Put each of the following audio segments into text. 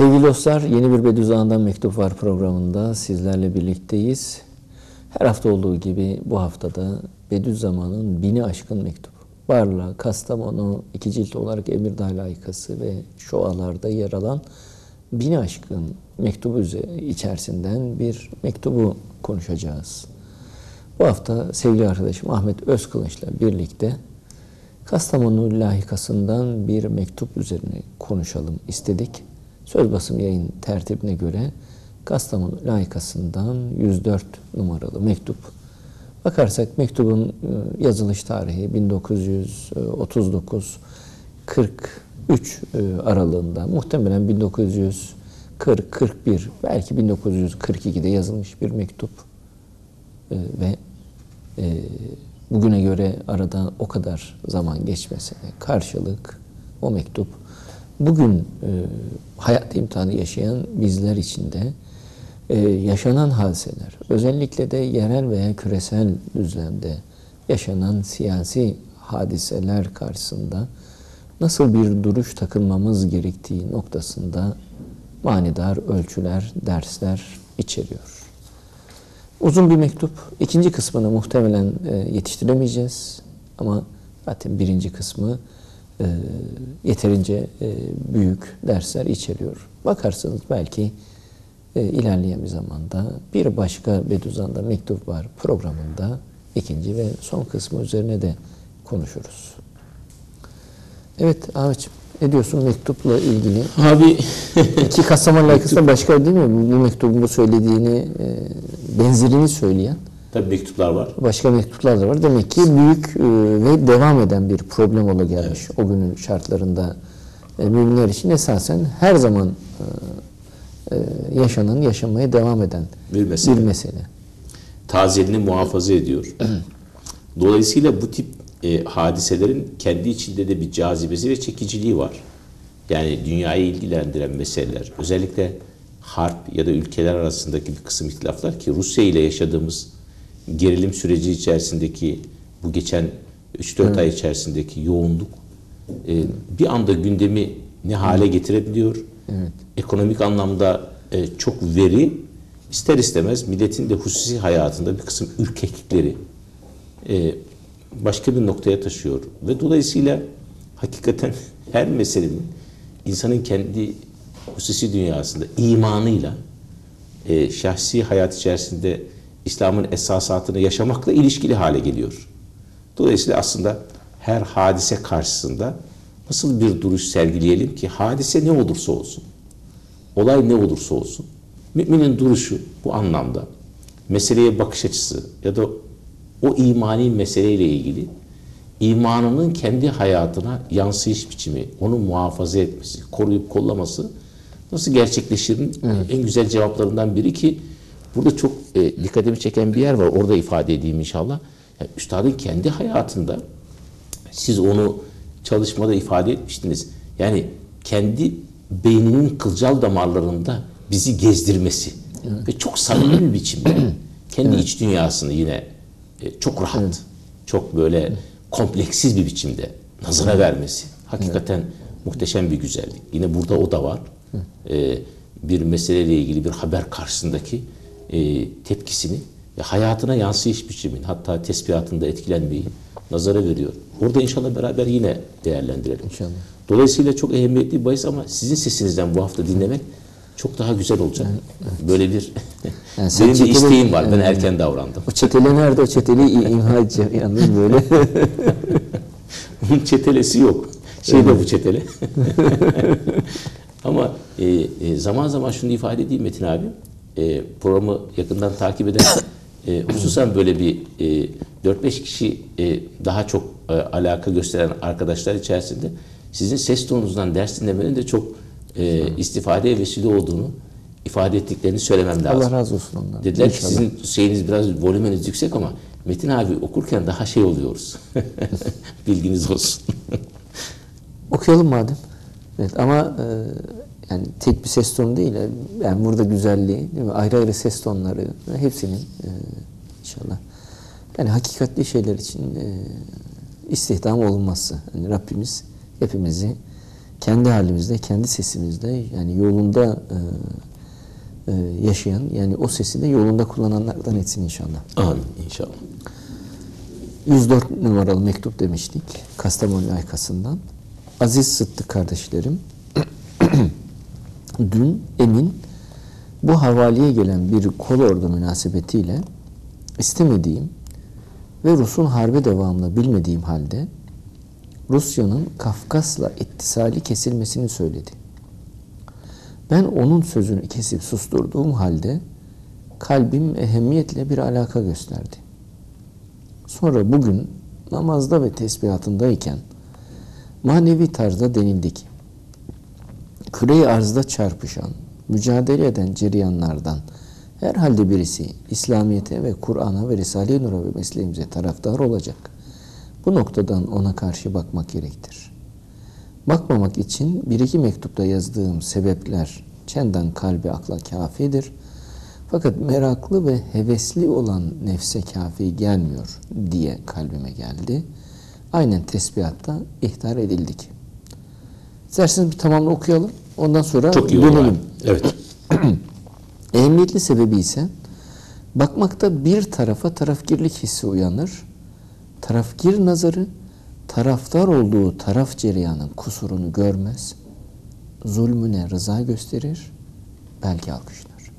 Sevgili dostlar, yeni bir Bediüzzaman'dan Mektup Var programında sizlerle birlikteyiz. Her hafta olduğu gibi bu haftada Bediüzzaman'ın bini aşkın mektup. Barla, Kastamonu, iki cilt olarak Emirdağ layıkası ve şoalarda yer alan bini aşkın mektubu içerisinden bir mektubu konuşacağız. Bu hafta sevgili arkadaşım Ahmet Özkılıç'la birlikte Kastamonu layıkasından bir mektup üzerine konuşalım istedik. Söz basım yayın tertibine göre Kastamonu layıkasından 104 numaralı mektup. Bakarsak mektubun e, yazılış tarihi 1939 43 e, aralığında muhtemelen 1940 41 belki 1942'de yazılmış bir mektup e, ve bugüne göre arada o kadar zaman geçmese karşılık o mektup bugün e, hayat imtihanı yaşayan bizler için de e, yaşanan hadiseler, özellikle de yerel veya küresel düzlemde yaşanan siyasi hadiseler karşısında nasıl bir duruş takılmamız gerektiği noktasında manidar ölçüler, dersler içeriyor. Uzun bir mektup. İkinci kısmını muhtemelen e, yetiştiremeyeceğiz. Ama zaten birinci kısmı e, yeterince e, büyük dersler içeriyor. Bakarsanız belki e, ilerleyen bir zamanda bir başka Beduzan'da mektup var programında ikinci ve son kısmı üzerine de konuşuruz. Evet Ahmetciğim ne diyorsun mektupla ilgili? Abi iki Kastamonu layıkasında başka değil mi? Bu mektubun bu söylediğini benzerini söyleyen Tabii mektuplar var. Başka mektuplar da var. Demek ki büyük e, ve devam eden bir problem ola gelmiş evet. o günün şartlarında. E, müminler için esasen her zaman e, yaşanan, yaşamaya devam eden bir mesele. Bir mesele. Tazelini muhafaza ediyor. Dolayısıyla bu tip e, hadiselerin kendi içinde de bir cazibesi ve çekiciliği var. Yani dünyayı ilgilendiren meseleler, özellikle harp ya da ülkeler arasındaki bir kısım ihtilaflar ki Rusya ile yaşadığımız gerilim süreci içerisindeki bu geçen 3-4 evet. ay içerisindeki yoğunluk e, bir anda gündemi ne hale getirebiliyor. Evet. Ekonomik anlamda e, çok veri ister istemez milletin de hususi hayatında bir kısım ürkeklikleri e, başka bir noktaya taşıyor. Ve dolayısıyla hakikaten her meselenin insanın kendi hususi dünyasında imanıyla e, şahsi hayat içerisinde İslam'ın esasatını yaşamakla ilişkili hale geliyor. Dolayısıyla aslında her hadise karşısında nasıl bir duruş sergileyelim ki hadise ne olursa olsun, olay ne olursa olsun, müminin duruşu bu anlamda meseleye bakış açısı ya da o imani meseleyle ilgili imanının kendi hayatına yansıyış biçimi, onu muhafaza etmesi, koruyup kollaması nasıl gerçekleşir? Evet. En güzel cevaplarından biri ki Burada çok e, dikkatimi çeken bir yer var. Orada ifade edeyim inşallah. Yani üstadın kendi hayatında siz onu çalışmada ifade etmiştiniz. Yani kendi beyninin kılcal damarlarında bizi gezdirmesi evet. ve çok samimi bir biçimde kendi evet. iç dünyasını yine e, çok rahat, evet. çok böyle kompleksiz bir biçimde nazara vermesi. Hakikaten evet. muhteşem bir güzellik. Yine burada o da var. Ee, bir meseleyle ilgili bir haber karşısındaki e, tepkisini ve hayatına yansıyış biçimini hatta tespihatında etkilenmeyi nazara veriyor. Orada inşallah beraber yine değerlendirelim. İnşallah. Dolayısıyla çok ehemmiyetli bir bahis ama sizin sesinizden bu hafta dinlemek çok daha güzel olacak. Evet. Böyle bir yani benim bir isteğim var. Ben yani, erken davrandım. O çetele nerede? O çeteli imha edeceğim. Yalnız böyle. Onun çetelesi yok. Şey de bu çetele. Ama e, e, zaman zaman şunu ifade edeyim Metin abi e, programı yakından takip eden e, hususen böyle bir e, 4-5 kişi e, daha çok e, alaka gösteren arkadaşlar içerisinde sizin ses tonunuzdan ders dinlemenin de çok e, istifadeye vesile olduğunu ifade ettiklerini söylemem lazım. Allah razı olsun ondan. Dediler İnşallah. ki sizin şeyiniz biraz volümeniz yüksek ama Metin abi okurken daha şey oluyoruz. Bilginiz olsun. Okuyalım madem. Evet ama e, yani tek bir ses tonu değil. Yani burada güzelliği, değil mi? ayrı ayrı ses tonları hepsinin e, inşallah yani hakikatli şeyler için e, istihdam olunması. Yani Rabbimiz hepimizi kendi halimizde, kendi sesimizde yani yolunda e, e, yaşayan yani o sesi de yolunda kullananlardan etsin inşallah. Amin inşallah. 104 numaralı mektup demiştik. Kastamonu Aykası'ndan. Aziz Sıddık kardeşlerim, dün Emin bu havaleye gelen bir kol ordu münasebetiyle istemediğim ve Rus'un harbe devamını bilmediğim halde Rusya'nın Kafkas'la ittisali kesilmesini söyledi. Ben onun sözünü kesip susturduğum halde kalbim ehemmiyetle bir alaka gösterdi. Sonra bugün namazda ve tesbihatındayken manevi tarzda denildi ki küre arzda çarpışan, mücadele eden cereyanlardan herhalde birisi İslamiyet'e ve Kur'an'a ve Risale-i Nur'a ve mesleğimize taraftar olacak. Bu noktadan ona karşı bakmak gerektir. Bakmamak için bir iki mektupta yazdığım sebepler çenden kalbi akla kafidir. Fakat meraklı ve hevesli olan nefse kafi gelmiyor diye kalbime geldi. Aynen tesbihatta ihtar edildik. İsterseniz bir tamamını okuyalım. Ondan sonra Çok iyi dönelim. Evet. Ehemmiyetli sebebi ise bakmakta bir tarafa tarafgirlik hissi uyanır. Tarafgir nazarı taraftar olduğu taraf cereyanın kusurunu görmez. Zulmüne rıza gösterir. Belki alkışlar.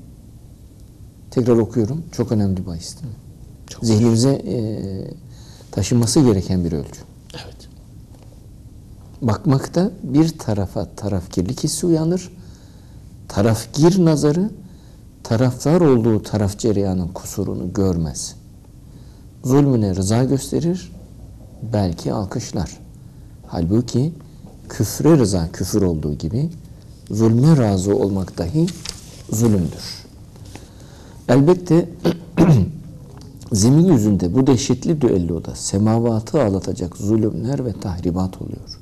Tekrar okuyorum. Çok önemli bahis değil mi? Çok Zihnimize e, taşınması gereken bir ölçü. Bakmakta bir tarafa tarafgirlik hissi uyanır. Tarafgir nazarı taraftar olduğu taraf cereyanın kusurunu görmez. Zulmüne rıza gösterir, belki alkışlar. Halbuki küfre rıza küfür olduğu gibi zulme razı olmak dahi zulümdür. Elbette zemin yüzünde bu dehşetli düelloda semavatı ağlatacak zulümler ve tahribat oluyor.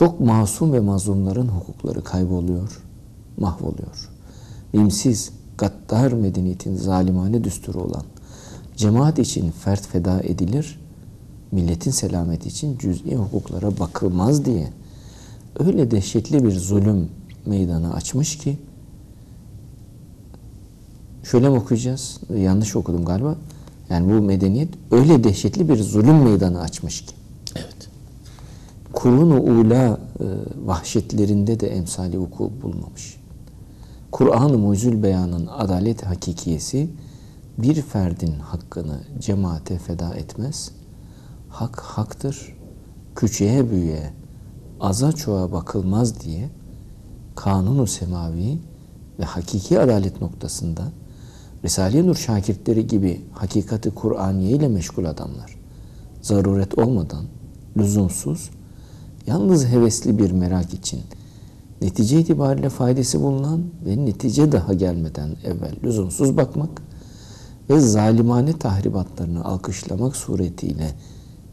Çok masum ve mazlumların hukukları kayboluyor, mahvoluyor. İmsiz, gaddar medeniyetin zalimane düsturu olan cemaat için fert feda edilir, milletin selameti için cüz'i hukuklara bakılmaz diye öyle dehşetli bir zulüm meydanı açmış ki şöyle mi okuyacağız? Yanlış okudum galiba. Yani bu medeniyet öyle dehşetli bir zulüm meydanı açmış ki. Kurun-u ula e, vahşetlerinde de emsali vuku bulmamış. Kur'an-ı Mucizül Beyan'ın adalet hakikiyesi bir ferdin hakkını cemaate feda etmez. Hak haktır. Küçüğe büyüğe, aza çoğa bakılmaz diye kanunu semavi ve hakiki adalet noktasında Risale-i Nur şakirtleri gibi hakikati Kur'aniye ile meşgul adamlar zaruret olmadan lüzumsuz yalnız hevesli bir merak için netice itibariyle faydası bulunan ve netice daha gelmeden evvel lüzumsuz bakmak ve zalimane tahribatlarını alkışlamak suretiyle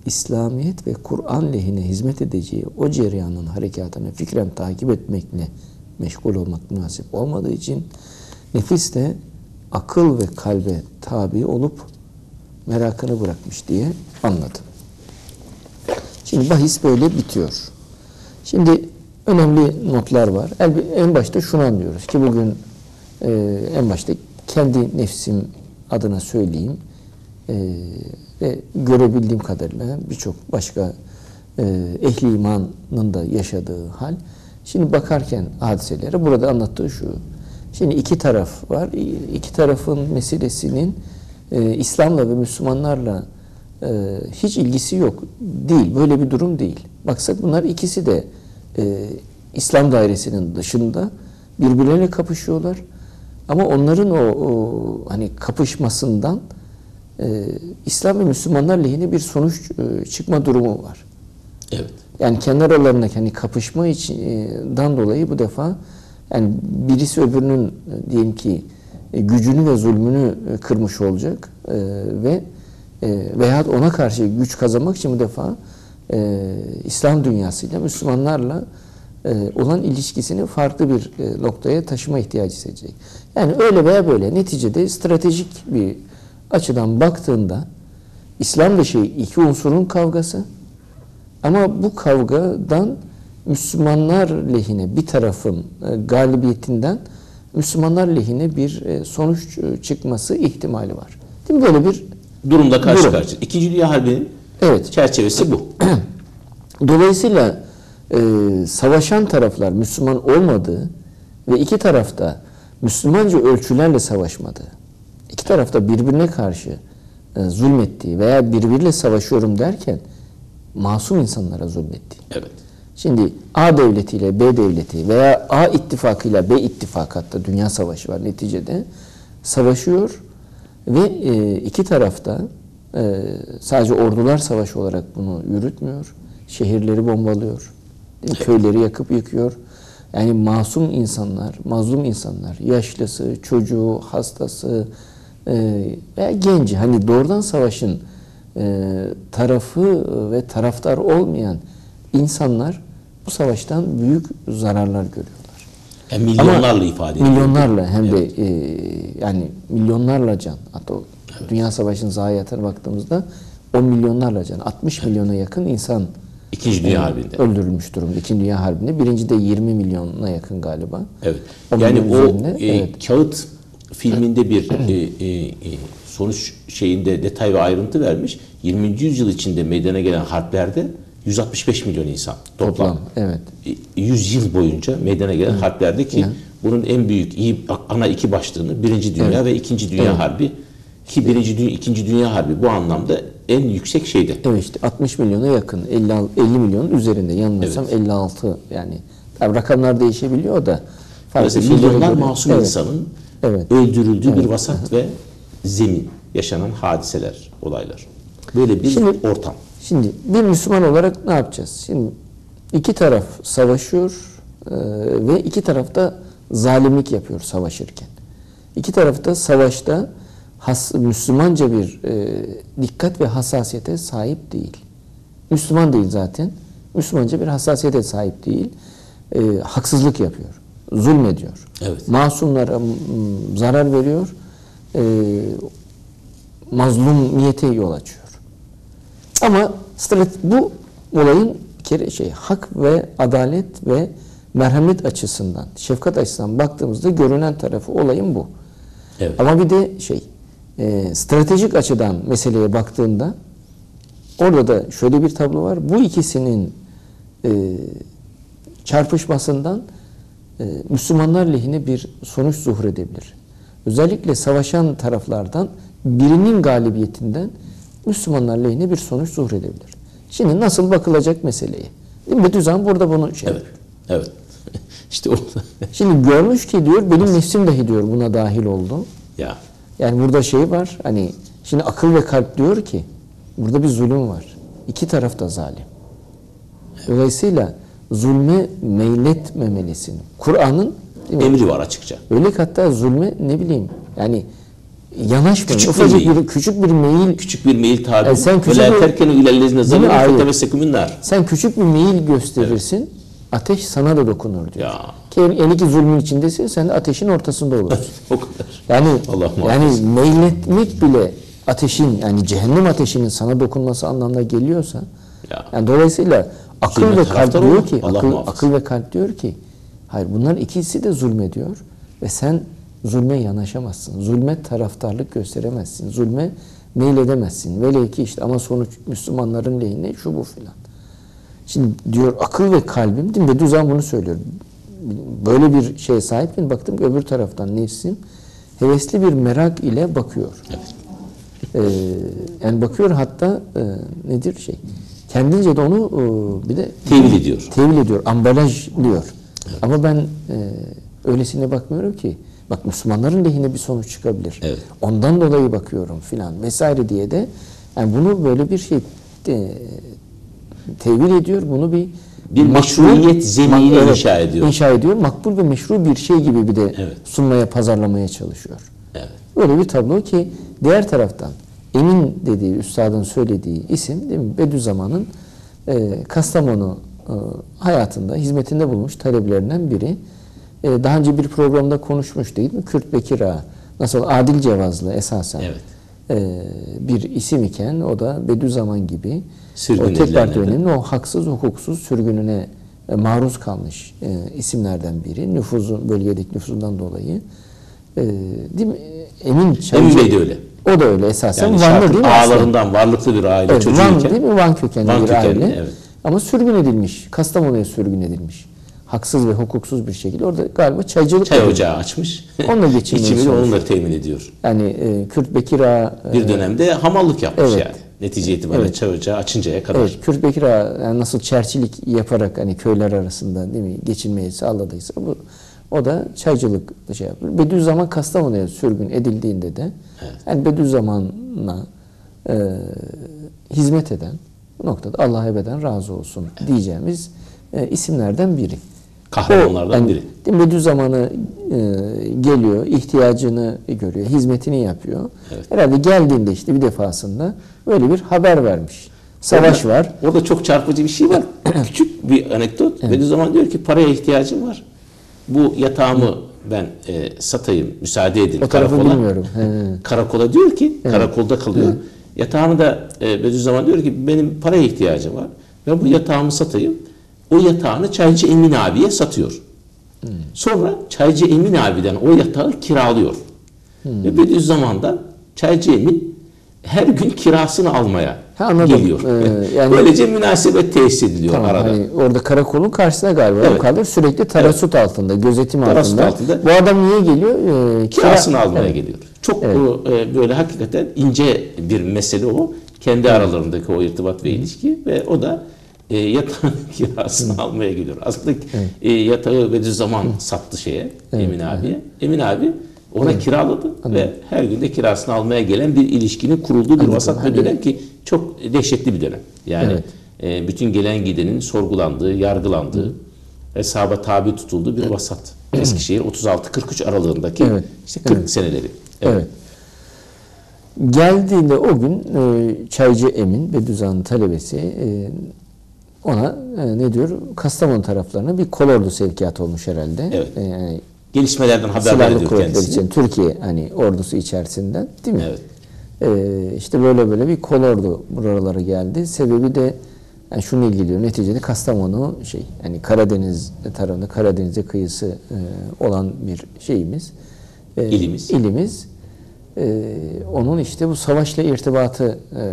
İslamiyet ve Kur'an lehine hizmet edeceği o cereyanın harekatını fikren takip etmekle meşgul olmak münasip olmadığı için nefis de akıl ve kalbe tabi olup merakını bırakmış diye anladım. Şimdi bahis böyle bitiyor. Şimdi önemli notlar var. En başta şunu anlıyoruz ki bugün e, en başta kendi nefsim adına söyleyeyim e, ve görebildiğim kadarıyla birçok başka e, ehli imanın da yaşadığı hal. Şimdi bakarken hadiselere burada anlattığı şu. Şimdi iki taraf var. İki tarafın meselesinin e, İslam'la ve Müslümanlarla e, hiç ilgisi yok. Değil. Böyle bir durum değil. Baksak bunlar ikisi de e, İslam dairesinin dışında birbirleriyle kapışıyorlar. Ama onların o, o hani kapışmasından e, İslam ve Müslümanlar lehine bir sonuç e, çıkma durumu var. Evet. Yani kendi aralarındaki hani kapışma içinden dolayı bu defa yani birisi öbürünün e, diyelim ki e, gücünü ve zulmünü e, kırmış olacak e, ve e, veya ona karşı güç kazanmak için bu defa e, İslam dünyasıyla Müslümanlarla e, olan ilişkisini farklı bir e, noktaya taşıma ihtiyacı hissedecek. Yani öyle veya böyle neticede stratejik bir açıdan baktığında İslam dışı iki unsurun kavgası ama bu kavgadan Müslümanlar lehine bir tarafın e, galibiyetinden Müslümanlar lehine bir e, sonuç e, çıkması ihtimali var. Değil mi? Böyle bir Durumda karşı Durum. karşıya. İkinci Dünya Harbi'nin evet. çerçevesi bu. Dolayısıyla e, savaşan taraflar Müslüman olmadığı ve iki tarafta Müslümanca ölçülerle savaşmadığı, iki tarafta birbirine karşı e, zulmettiği veya birbiriyle savaşıyorum derken masum insanlara zulmettiği. Evet. Şimdi A devletiyle B devleti veya A ittifakıyla B ittifakı hatta dünya savaşı var neticede savaşıyor ve e, iki tarafta e, sadece ordular savaşı olarak bunu yürütmüyor. Şehirleri bombalıyor. Köyleri yakıp yıkıyor. Yani masum insanlar, mazlum insanlar, yaşlısı, çocuğu, hastası e, veya genci hani doğrudan savaşın tarafı ve taraftar olmayan insanlar bu savaştan büyük zararlar görüyorlar. Yani milyonlarla ifade ediyor. Milyonlarla hem de e, yani milyonlarla can. Hatta o Dünya Savaşı'nın zayiatına baktığımızda o milyonlarla can. 60 milyona yakın insan İkinci Dünya Harbi'nde. öldürülmüş durumda. İkinci Dünya Harbi'nde. Birinci de 20 milyona yakın galiba. Evet. O yani o üzerinde, e, evet. kağıt filminde bir e, e, e, sonuç şeyinde detay ve ayrıntı vermiş. 20. yüzyıl içinde meydana gelen harplerde 165 milyon insan toplam. Toplam, evet. E, 100 yıl boyunca meydana gelen harplerde ki bunun en büyük iyi ana iki başlığını Birinci Dünya ve İkinci Dünya Harbi ki Birinci Dünya, İkinci Dünya Harbi bu anlamda en yüksek şeydi. Evet işte 60 milyona yakın. 50, 50 milyonun üzerinde. Yanılmıyorsam 56 yani. Tabii rakamlar değişebiliyor da. şeylere milyonlar göre. masum Evet. insanın Evet. öldürüldüğü bir vasat ve zemin yaşanan hadiseler, olaylar. Böyle bir Şimdi- ortam. Şimdi bir Müslüman olarak ne yapacağız? Şimdi iki taraf savaşıyor e, ve iki taraf da zalimlik yapıyor savaşırken. İki taraf da savaşta has, Müslümanca bir e, dikkat ve hassasiyete sahip değil. Müslüman değil zaten. Müslümanca bir hassasiyete sahip değil. E, haksızlık yapıyor. Zulmediyor. Evet. Masumlara zarar veriyor. E, mazlumiyete yol açıyor. Ama bu olayın kere şey hak ve adalet ve merhamet açısından, şefkat açısından baktığımızda görünen tarafı olayın bu. Evet. Ama bir de şey e, stratejik açıdan meseleye baktığında orada da şöyle bir tablo var. Bu ikisinin e, çarpışmasından e, Müslümanlar lehine bir sonuç zuhur edebilir. Özellikle savaşan taraflardan birinin galibiyetinden Müslümanlar lehine bir sonuç zuhur edebilir. Şimdi nasıl bakılacak meseleye? Değil mi? Bediüzzaman burada bunu şey Evet. Evet. işte orada. Şimdi görmüş ki diyor benim nefsim dahi diyor buna dahil oldu. ya. Yani burada şey var hani şimdi akıl ve kalp diyor ki burada bir zulüm var. İki taraf da zalim. Dolayısıyla zulme meyletmemelisin. Kur'an'ın? Emri var açıkça. öyle ki hatta zulme ne bileyim yani yanaşmayın. Küçük bir Ufacık meyil. bir, küçük bir meyil Küçük bir mail tabi. Yani sen küçük bir- terkenu fetemessekum minnar. sen küçük bir meyil gösterirsin. Ateş sana da dokunur diyor. Ya. Ki eli ki zulmün içindesin sen de ateşin ortasında olursun. O kadar. Yani Allah muhafaza. yani meyletmek bile ateşin yani cehennem ateşinin sana dokunması anlamına geliyorsa Ya. yani dolayısıyla akıl Zulme ve kalp diyor ki Allah akıl, muhafaza. akıl ve kalp diyor ki hayır bunlar ikisi de zulmediyor ve sen zulme yanaşamazsın. Zulme taraftarlık gösteremezsin. Zulme meyledemezsin. Velev ki işte ama sonuç Müslümanların lehine şu bu filan. Şimdi diyor akıl ve kalbim değil mi? Bediüzzaman bunu söylüyor. Böyle bir şeye sahipken baktım ki öbür taraftan nefsim hevesli bir merak ile bakıyor. Evet. Ee, yani bakıyor hatta e, nedir şey kendince de onu e, bir de Tevil ediyor. tevil ediyor, ambalaj diyor. Ama ben e, öylesine bakmıyorum ki. Bak Müslümanların lehine bir sonuç çıkabilir. Evet. Ondan dolayı bakıyorum filan vesaire diye de yani bunu böyle bir şey e, tevil ediyor. Bunu bir Bir meşruiyet zemini inşa ediyor. İnşa ediyor. Makbul ve meşru bir şey gibi bir de Evet. sunmaya, pazarlamaya çalışıyor. Evet. Böyle bir tablo ki diğer taraftan Emin dediği, üstadın söylediği isim değil mi? Bediüzzaman'ın e, Kastamonu e, hayatında, hizmetinde bulmuş talebelerinden biri. E, daha önce bir programda konuşmuş değil mi? Kürt Bekir Ağa. Nasıl adil cevazlı esasen Evet. e, bir isim iken o da Bediüzzaman gibi Sürgün o tek parti o haksız hukuksuz sürgününe e, maruz kalmış e, isimlerden biri. Nüfuzu, bölgedeki nüfuzundan dolayı. E, değil mi? Emin Çaycı. Emin Bey de öyle. O da öyle esasen. Yani Vanlı değil mi aslında? ağalarından varlıklı bir aile Evet, çocuğuyken. Van değil mi? Van kökenli Van bir kökenli, aile. evet. Ama sürgün edilmiş. Kastamonu'ya sürgün edilmiş. Haksız ve hukuksuz bir şekilde. Orada galiba çaycılık Çay yapıyor. ocağı açmış. Onunla geçinmeye çalışıyor. onunla temin ediyor. Yani e, Kürt Bekir Ağa, e, Bir dönemde hamallık yapmış Evet. yani. Netice itibariyle Evet. çay ocağı açıncaya kadar. Evet, Kürt Bekir Ağa yani nasıl çerçilik yaparak hani köyler arasında değil mi geçinmeyi sağladıysa bu o da çaycılık şey yapıyor. Bediüzzaman Kastamonu'ya sürgün edildiğinde de yani Bediüzzaman'a e, hizmet eden bu noktada Allah ebeden razı olsun diyeceğimiz e, isimlerden biri. Kahramanlardan O, biri. değil mi, Bediüzzaman'ı e, geliyor, ihtiyacını görüyor, hizmetini yapıyor. Herhalde geldiğinde işte bir defasında böyle bir haber vermiş. Savaş Orada- var. Orada çok çarpıcı bir şey var. Küçük bir anekdot. Bediüzzaman diyor ki paraya ihtiyacım var. Bu yatağımı ben e, satayım, müsaade edin O tarafı karakola. bilmiyorum. He. Karakola diyor ki, karakolda kalıyor. Yatağımı da e, Bediüzzaman diyor ki benim paraya ihtiyacım var. Ben bu yatağımı satayım. O yatağını Çaycı Emin abiye satıyor. Sonra Çaycı Emin abiden o yatağı kiralıyor. Ve Bediüzzaman'dan Çaycı Emin her gün kirasını almaya Ha, anladım. geliyor. Ee, yani- Böylece münasebet tesis ediliyor Tamam, arada. hani orada karakolun karşısına galiba Evet. o kalır sürekli tarasut altında, gözetim Tarasut altında. altında. Bu adam niye geliyor? Ee, kira- kirasını almaya Evet. geliyor. Çok o, e, böyle hakikaten ince bir mesele o. Kendi aralarındaki o irtibat ve ilişki ve o da e, yatağın kirasını almaya geliyor. Aslında e, yatağı Bediüzzaman sattı şeye Emin abiye. Emin abi ona kiraladı ve her günde kirasını almaya gelen bir ilişkinin kurulduğu bir vasat bir dönem ki çok dehşetli bir dönem. Yani Evet. e, bütün gelen gidenin sorgulandığı, yargılandığı, hesaba tabi tutulduğu bir vasat. Eskişehir 36-43 aralığındaki Evet. işte 40 seneleri. Evet. Geldiğinde o gün e, Çaycı Emin, Bediüzzaman'ın talebesi e, ona e, ne diyor? Kastamonu taraflarına bir kolordu sevkiyat olmuş herhalde. Evet. E, yani Gelişmelerden ediyor kuvvetler kendisini. için Türkiye hani ordusu içerisinden değil mi? Evet. Ee, işte böyle böyle bir kolordu buralara geldi. Sebebi de yani şunu ilgiliyor. Neticede Kastamonu şey yani Karadeniz tarafında Karadeniz'e kıyısı e, olan bir şeyimiz. E, İlimiz. ilimiz. E, onun işte bu savaşla irtibatı e,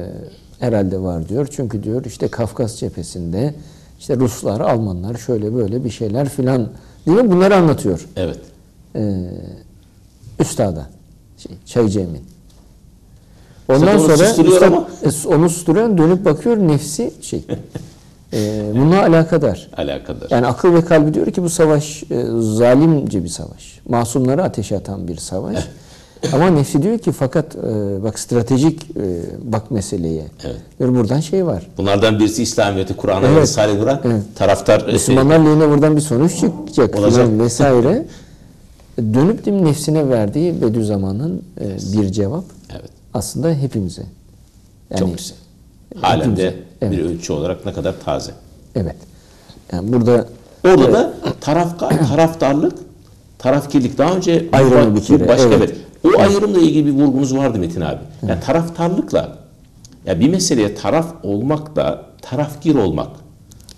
herhalde var diyor. Çünkü diyor işte Kafkas cephesinde işte Ruslar, Almanlar şöyle böyle bir şeyler filan diyor. Bunları anlatıyor Evet. e, üstada. Şey, Çaycı Emin. Zaten Ondan onu sonra üstad, ama. e, onu susturuyor dönüp bakıyor nefsi şey. e, bununla alakadar. Alakadar. Yani akıl ve kalbi diyor ki bu savaş e, zalimce bir savaş. Masumları ateşe atan bir savaş. Ama nefsi diyor ki fakat e, bak stratejik e, bak meseleye. Evet. Diyor buradan şey var. Bunlardan birisi İslamiyet'i Kur'an'a Evet. Risale Kur'an. Evet. Taraftar e, Müslümanlar lehine buradan bir sonuç çıkacak Olacak. vesaire. Dönüp de nefsine verdiği Bediüzzaman'ın e, bir cevap Evet. aslında hepimize. Yani, Çok güzel. Halen de. Evet. bir ölçü olarak ne kadar taze. Evet. Yani burada Orada da tarafkar, taraftarlık, tarafkirlik daha önce Ayrımı bir kere, başka evet. bir. O ayrımla ilgili bir vurgunuz vardı Metin abi. Yani taraftarlıkla ya bir meseleye taraf olmakla tarafgir olmak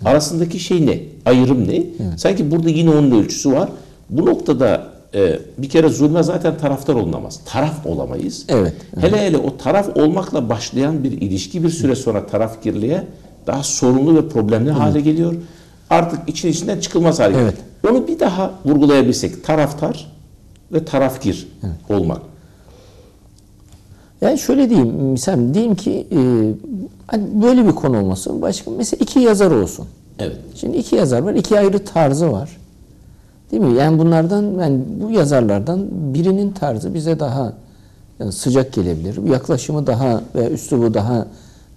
arasındaki şey ne? Ayrım ne? Sanki burada yine onun ölçüsü var. Bu noktada e, bir kere zulme zaten taraftar olunamaz. Taraf olamayız. Evet, Hele hele o taraf olmakla başlayan bir ilişki bir süre sonra tarafgirliğe daha sorunlu ve problemli hale geliyor. Artık için içinden çıkılmaz hale geliyor. Onu bir daha vurgulayabilsek taraftar ve tarafgir olmak. yani şöyle diyeyim misal diyeyim ki e, hani böyle bir konu olmasın. Başka mesela iki yazar olsun. Evet. Şimdi iki yazar var, iki ayrı tarzı var. Değil mi? Yani bunlardan, yani bu yazarlardan birinin tarzı bize daha e, sıcak gelebilir. Yaklaşımı daha ve üslubu daha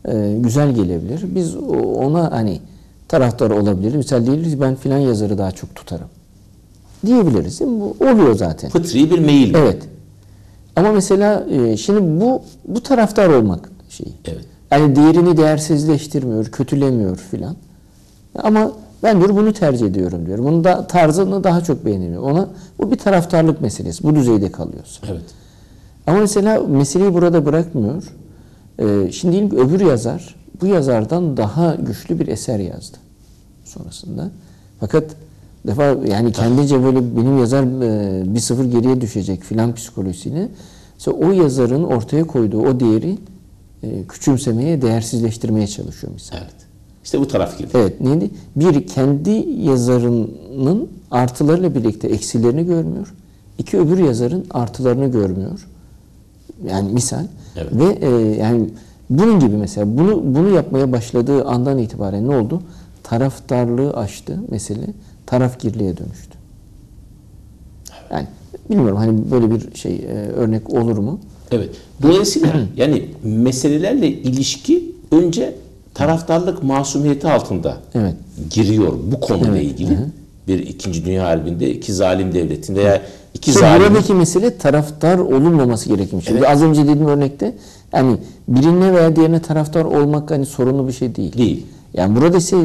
e, güzel gelebilir. Biz ona hani taraftar olabiliriz. Mesela diyebiliriz ben filan yazarı daha çok tutarım. Diyebiliriz. Değil mi? Bu oluyor zaten. Fıtri bir meyil. Evet. Ama mesela e, şimdi bu bu taraftar olmak şeyi. Evet. Yani değerini değersizleştirmiyor, kötülemiyor filan. Ama ben diyor bunu tercih ediyorum diyor. Bunun da tarzını daha çok beğeniyor. Ona bu bir taraftarlık meselesi. Bu düzeyde kalıyorsun. Evet. Ama mesela meseleyi burada bırakmıyor. Ee, şimdi öbür yazar bu yazardan daha güçlü bir eser yazdı sonrasında. Fakat defa yani kendince böyle benim yazar e, bir sıfır geriye düşecek filan psikolojisiyle işte o yazarın ortaya koyduğu o değeri e, küçümsemeye, değersizleştirmeye çalışıyor misal. Evet. İşte bu taraf girdi. Evet neydi? Bir kendi yazarının artılarıyla birlikte eksilerini görmüyor. İki öbür yazarın artılarını görmüyor. Yani misal. Evet. Ve e, yani bunun gibi mesela bunu bunu yapmaya başladığı andan itibaren ne oldu? Taraftarlığı aştı mesele. Tarafgirliğe dönüştü. Yani bilmiyorum hani böyle bir şey e, örnek olur mu? Evet. Dolayısıyla yani meselelerle ilişki önce taraftarlık masumiyeti altında Evet. giriyor bu konuyla Evet, ilgili. Bir ikinci Dünya Harbi'nde iki zalim devletin veya iki İşte zalim buradaki mesele taraftar olunmaması gerekmiş. Şimdi Az önce dediğim örnekte yani birine veya diğerine taraftar olmak hani sorunlu bir şey değil. değil. Yani burada ise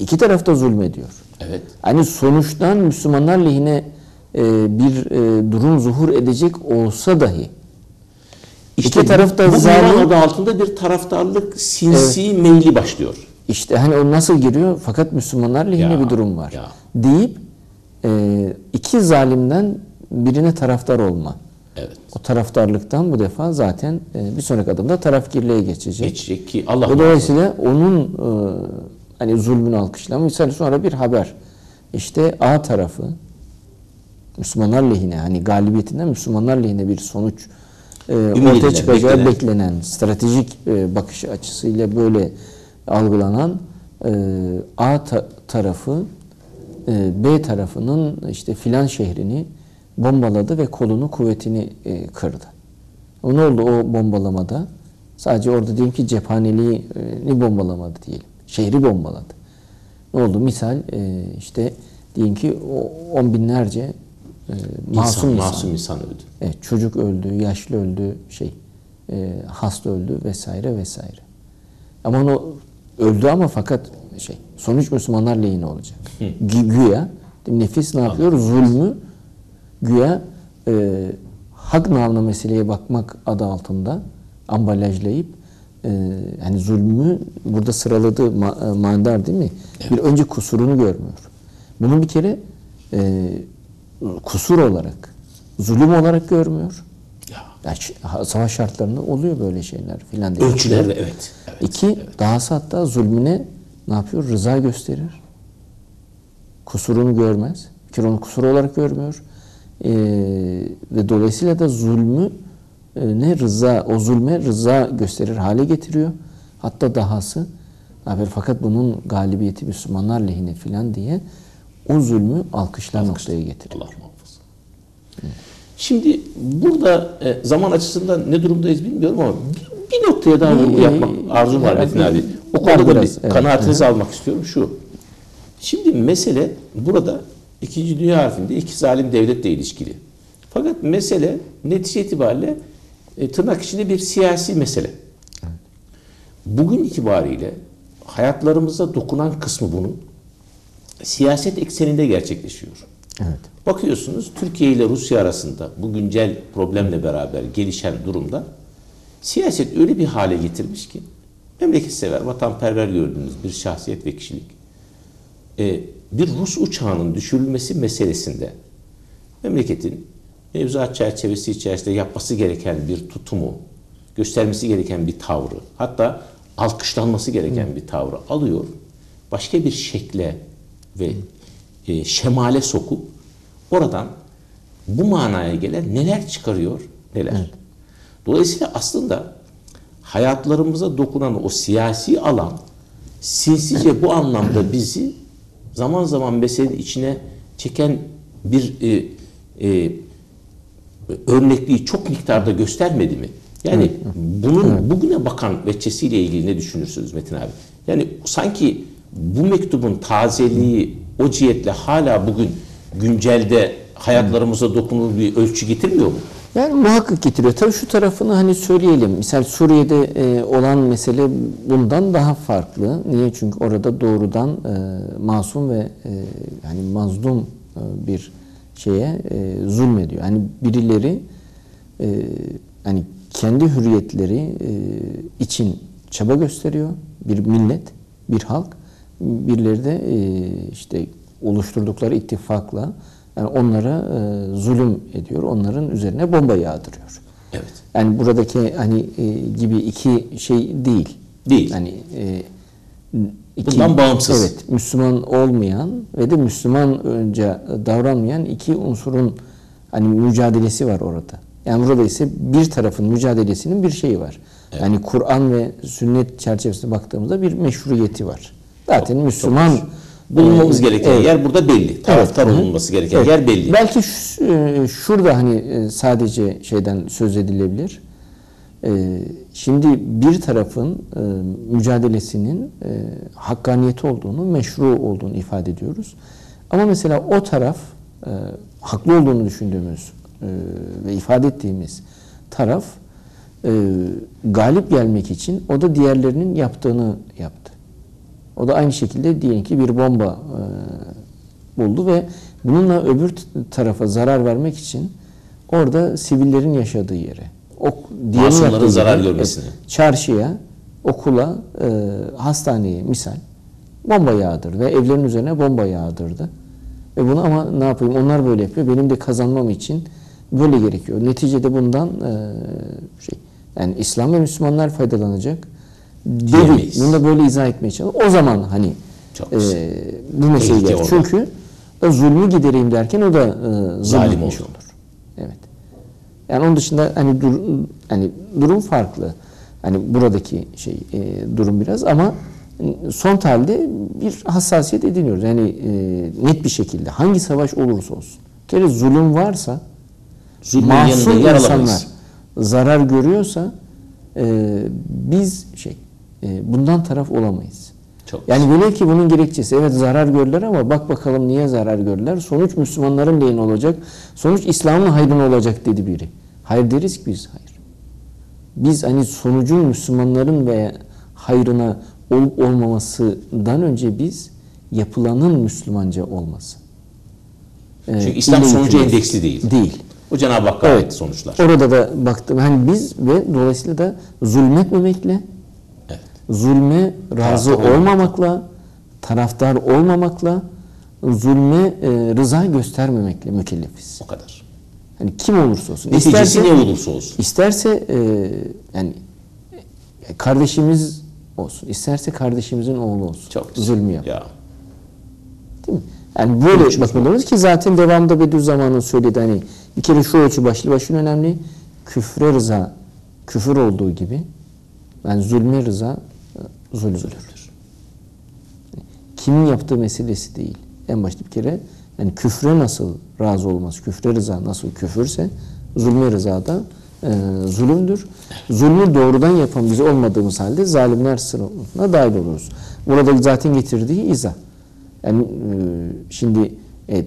iki taraf da zulmediyor. Evet. Hani sonuçtan Müslümanlar lehine e, bir e, durum zuhur edecek olsa dahi iki taraf da bu zalim. adı altında bir taraftarlık sinsi meyli başlıyor. İşte hani o nasıl giriyor? Fakat Müslümanlar lehine Ya, bir durum var. ya. Deyip e, iki zalimden birine taraftar olma. Evet. O taraftarlıktan bu defa zaten e, bir sonraki adımda tarafgirliğe geçecek. Geçecek ki Allah dolayısıyla onun e, hani zulmünü alkışlama. Misal sonra bir haber. İşte A tarafı Müslümanlar lehine hani galibiyetinden Müslümanlar lehine bir sonuç e, ortaya çıkacağı beklenen. beklenen, stratejik e, bakış açısıyla böyle algılanan e, A ta- tarafı e, B tarafının işte filan şehrini bombaladı ve kolunu kuvvetini e, kırdı. O ne oldu o bombalamada? Sadece orada diyelim ki cephaneliği e, bombalamadı diyelim. Şehri bombaladı. Ne oldu? Misal e, işte diyelim ki o on binlerce e, masum insan, insan. masum insan öldü. Evet, çocuk öldü, yaşlı öldü, şey, e, hasta öldü vesaire vesaire. Ama onu öldü ama fakat şey, sonuç Müslümanlar lehine olacak. Gü- Güya nefis ne yapıyor? Zulmü güya e, hak namına meseleye bakmak adı altında ambalajlayıp e, hani zulmü burada sıraladığı ma- e, manidar değil mi? Bir önce kusurunu görmüyor. Bunun bir kere e, kusur olarak, zulüm olarak görmüyor. Ya. Ya ş- ha- savaş şartlarında oluyor böyle şeyler filan. diye. Ölçülerde evet. evet. İki, dahası hatta zulmüne ne yapıyor? Rıza gösterir. Kusurunu görmez. Bir kere onu kusur olarak görmüyor. Ee, ve dolayısıyla da zulmü ne rıza, o zulme rıza gösterir hale getiriyor. Hatta dahası haber fakat bunun galibiyeti Müslümanlar lehine filan diye o zulmü alkışlar noktaya getiriyor. Allah muhafaza. Şimdi burada e, zaman açısından ne durumdayız bilmiyorum ama bir, bir noktaya daha vurgu yapmak arzum var evet, Metin abi. O konuda da bir evet, kanaatinizi almak istiyorum şu. Şimdi mesele burada İkinci Dünya Harbi'nde iki zalim devletle ilişkili. Fakat mesele netice itibariyle e, tırnak içinde bir siyasi mesele. Bugün itibariyle hayatlarımıza dokunan kısmı bunun siyaset ekseninde gerçekleşiyor. Evet. Bakıyorsunuz Türkiye ile Rusya arasında bu güncel problemle beraber gelişen durumda siyaset öyle bir hale getirmiş ki memleket sever, vatanperver gördüğünüz bir şahsiyet ve kişilik e, bir Rus uçağının düşürülmesi meselesinde memleketin mevzuat çerçevesi içerisinde yapması gereken bir tutumu, göstermesi gereken bir tavrı, hatta alkışlanması gereken bir tavrı alıyor. Başka bir şekle ve e, şemale sokup oradan bu manaya gelen neler çıkarıyor, neler. Dolayısıyla aslında hayatlarımıza dokunan o siyasi alan sinsice bu anlamda bizi zaman zaman meselenin içine çeken bir e, e, örnekliği çok miktarda göstermedi mi? Yani bunun bugüne bakan veçesiyle ilgili ne düşünürsünüz Metin abi? Yani sanki bu mektubun tazeliği o cihetle hala bugün güncelde hayatlarımıza dokunur bir ölçü getirmiyor mu? Yani muhakkak getiriyor. Tabii şu tarafını hani söyleyelim. Misal Suriye'de e, olan mesele bundan daha farklı. Niye? Çünkü orada doğrudan e, masum ve e, hani mazlum e, bir şeye e, zulmediyor. Hani birileri e, hani kendi hürriyetleri e, için çaba gösteriyor. Bir millet, bir halk. Birileri de e, işte oluşturdukları ittifakla yani onlara e, zulüm ediyor. Onların üzerine bomba yağdırıyor. Evet. Yani buradaki hani e, gibi iki şey değil. Değil. Yani e, Bundan bağımsız. Evet, Müslüman olmayan ve de Müslüman önce davranmayan iki unsurun hani mücadelesi var orada. Yani burada ise bir tarafın mücadelesinin bir şeyi var. Yani Kur'an ve sünnet çerçevesine baktığımızda bir meşruiyeti var. Zaten Müslüman Bulunmamız e, gereken evet. yer burada belli. Taraftar Evet. olunması gereken Evet. yer belli. Belki e, şurada hani e, sadece şeyden söz edilebilir. E, Şimdi bir tarafın e, mücadelesinin e, hakkaniyeti olduğunu, meşru olduğunu ifade ediyoruz. Ama mesela o taraf e, haklı olduğunu düşündüğümüz ve ifade ettiğimiz taraf galip gelmek için o da diğerlerinin yaptığını yaptı. O da aynı şekilde diyelim ki bir bomba buldu ve bununla öbür tarafa zarar vermek için orada sivillerin yaşadığı yere, o diğerinin Masumların zarar yere, görmesine. evet, çarşıya, okula, e, hastaneye misal bomba yağdırdı ve evlerin üzerine bomba yağdırdı. Ve bunu ama ne yapayım onlar böyle yapıyor. Benim de kazanmam için böyle gerekiyor. Neticede bundan e, şey yani İslam ve Müslümanlar faydalanacak. Dedi. Diyemeyiz. Bunu da böyle izah etmeye çalışıyor. O zaman hani Çok e, bu mesele gelir. Çünkü o zulmü gidereyim derken o da e, Zalim zulmetmiş oldu. olur. Yani onun dışında hani dur, hani durum farklı. Hani buradaki şey e, durum biraz ama son halde bir hassasiyet ediniyoruz. Yani e, net bir şekilde hangi savaş olursa olsun. Kere zulüm varsa Zulmün masum insanlar zarar görüyorsa e, biz şey e, bundan taraf olamayız. Çok Yani velev ki bunun gerekçesi evet zarar gördüler ama bak bakalım niye zarar gördüler. Sonuç Müslümanların lehine olacak. Sonuç İslam'ın hayrına olacak dedi biri. Hayır deriz ki biz hayır. Biz hani sonucun Müslümanların ve hayrına olup olmamasından önce biz yapılanın Müslümanca olması. Ee, Çünkü İslam sonucu endeksli değil. Değil. O Cenab-ı Hakk'a Evet. ait sonuçlar. Orada da baktım. Hani biz ve dolayısıyla da zulmetmemekle. Zulme razı olmamakla, taraftar olmamakla, zulme e, rıza göstermemekle mükellefiz. O kadar. Hani kim olursa olsun. Neticesi ne olursa olsun. İsterse e, yani e, kardeşimiz olsun, isterse kardeşimizin oğlu olsun. Çok güzel. Zulmü yap. Ya. Değil mi? Yani böyle bakılıyoruz ki zaten devamında Bediüzzaman'ın söyledi hani bir kere şu ölçü başlı başına önemli. Küfre rıza küfür olduğu gibi yani zulme rıza zulümdür. Kimin yaptığı meselesi değil. En başta bir kere yani küfre nasıl razı olmaz, küfre rıza nasıl küfürse zulme rıza da e, zulümdür. Zulmü doğrudan yapan biz olmadığımız halde zalimler sınıfına dahil oluruz. Burada zaten getirdiği izah. Yani e, şimdi evet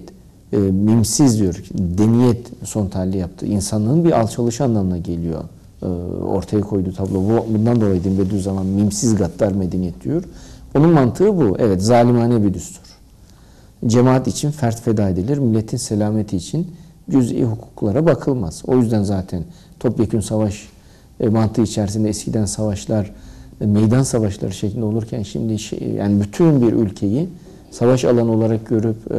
e, mimsiz diyor. Deniyet son tahlil yaptı. İnsanlığın bir alçalışı anlamına geliyor. E, ortaya koyduğu tablo. Bu, bundan dolayı din Bediüzzaman mimsiz gaddar medeniyet diyor. Onun mantığı bu. Evet zalimane bir düstur. Cemaat için fert feda edilir. Milletin selameti için cüz'i hukuklara bakılmaz. O yüzden zaten topyekün savaş e, mantığı içerisinde eskiden savaşlar e, meydan savaşları şeklinde olurken şimdi şey, yani bütün bir ülkeyi savaş alanı olarak görüp e,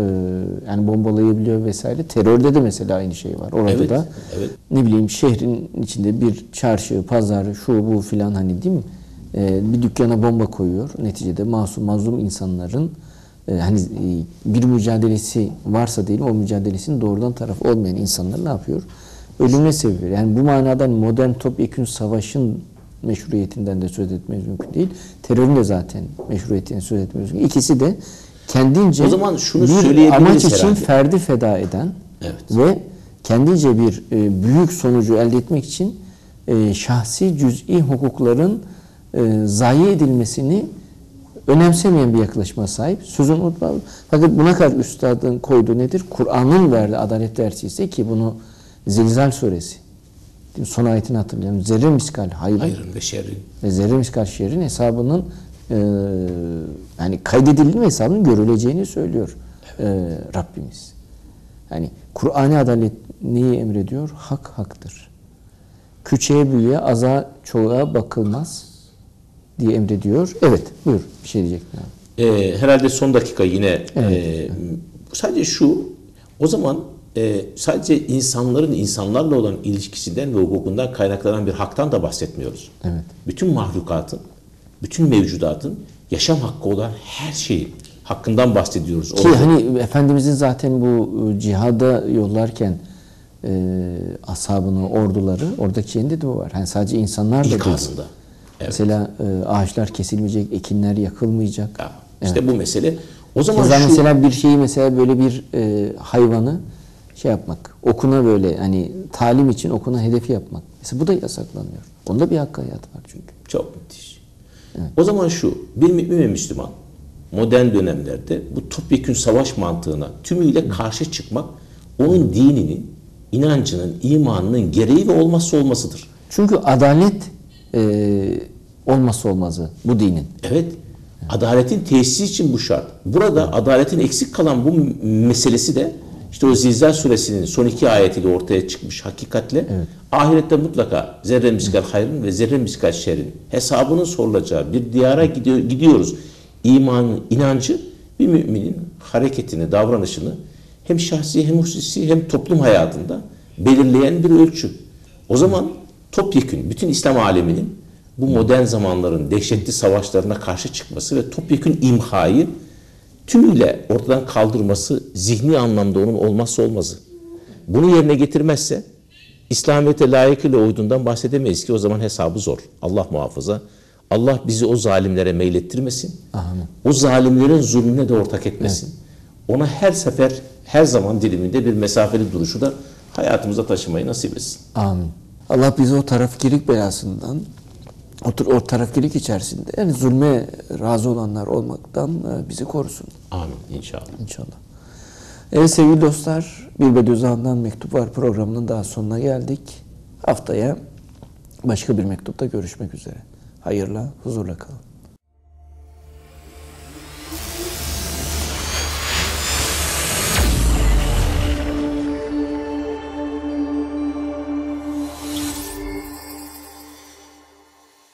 yani bombalayabiliyor vesaire. Terörde de mesela aynı şey var. Orada Evet, da evet. ne bileyim şehrin içinde bir çarşı, pazar, şu bu filan hani değil mi? Ee, bir dükkana bomba koyuyor. Neticede masum mazlum insanların e, hani e, bir mücadelesi varsa diyelim o mücadelesinin doğrudan taraf olmayan insanlar ne yapıyor? Ölüme seviyor. Yani bu manada modern topyekün savaşın meşruiyetinden de söz etmemiz mümkün değil. Terörün de zaten meşruiyetinden söz etmemiz mümkün. İkisi de kendince O zaman şunu bir amaç için herhalde. ferdi feda eden Evet. ve kendince bir e, büyük sonucu elde etmek için e, şahsi cüz'i hukukların e, zayi edilmesini önemsemeyen bir yaklaşıma sahip. Sözün unutma. Fakat buna kadar üstadın koyduğu nedir? Kur'an'ın verdiği adalet dersi ise ki bunu Zilzal suresi son ayetini hatırlayalım. Zerre miskal hayır Hayrın ve şerrin. ve zerre miskal şerrin hesabının e, yani kaydedildiği hesabının görüleceğini söylüyor e, Rabbimiz. Yani Kur'an'ı adalet neyi emrediyor? Hak haktır. Küçüğe büyüğe aza çoğuğa bakılmaz diye emrediyor. Evet buyur bir şey diyecektin abi. e, herhalde son dakika yine e, sadece şu o zaman e, sadece insanların insanlarla olan ilişkisinden ve hukukundan kaynaklanan bir haktan da bahsetmiyoruz. Evet. Bütün mahlukatın, bütün mevcudatın yaşam hakkı olan her şeyin hakkından bahsediyoruz. Ki Orada- hani Efendimizin zaten bu e, cihada yollarken e, ashabını, orduları oradaki yerinde de bu var. Hani sadece insanlar da değil. İkazında. Evet. Mesela e, ağaçlar kesilmeyecek, ekinler yakılmayacak. Ya, işte bu mesele. O zaman Keza şu, mesela bir şeyi mesela böyle bir e, hayvanı şey yapmak, okuna böyle hani talim için okuna hedefi yapmak. Mesela bu da yasaklanıyor. Onda bir hakkı hayat var çünkü. Çok müthiş. O zaman şu, bir mümin ve Müslüman modern dönemlerde bu topyekün savaş mantığına tümüyle karşı çıkmak onun dininin, inancının, imanının gereği ve olmazsa olmasıdır. Çünkü adalet e, olmazsa olmazı bu dinin. Evet, adaletin tesisi için bu şart. Burada adaletin eksik kalan bu meselesi de işte o Zilzal suresinin son iki ayetiyle ortaya çıkmış hakikatle ahirette mutlaka zerre miskal hayrın ve zerre miskal şerrin hesabının sorulacağı bir diyara gidiyor, gidiyoruz. İmanın, inancı bir müminin hareketini, davranışını hem şahsi hem hususi hem toplum hayatında belirleyen bir ölçü. O zaman topyekün bütün İslam aleminin bu modern zamanların dehşetli savaşlarına karşı çıkması ve topyekün imhayı tümüyle ortadan kaldırması zihni anlamda onun olmazsa olmazı. Bunu yerine getirmezse İslamiyet'e layıkıyla uyduğundan bahsedemeyiz ki o zaman hesabı zor. Allah muhafaza. Allah bizi o zalimlere meylettirmesin. O zalimlerin zulmüne de ortak etmesin. Ona her sefer, her zaman diliminde bir mesafeli duruşu da hayatımıza taşımayı nasip etsin. Amin. Allah bizi o tarafkilik belasından, o, o tarafkilik içerisinde yani zulme razı olanlar olmaktan e, bizi korusun Amin inşallah. inşallah. Evet sevgili dostlar, Bir Bediüzzaman'dan Mektup Var programının daha sonuna geldik. Haftaya başka bir mektupta görüşmek üzere. Hayırla, huzurla kalın.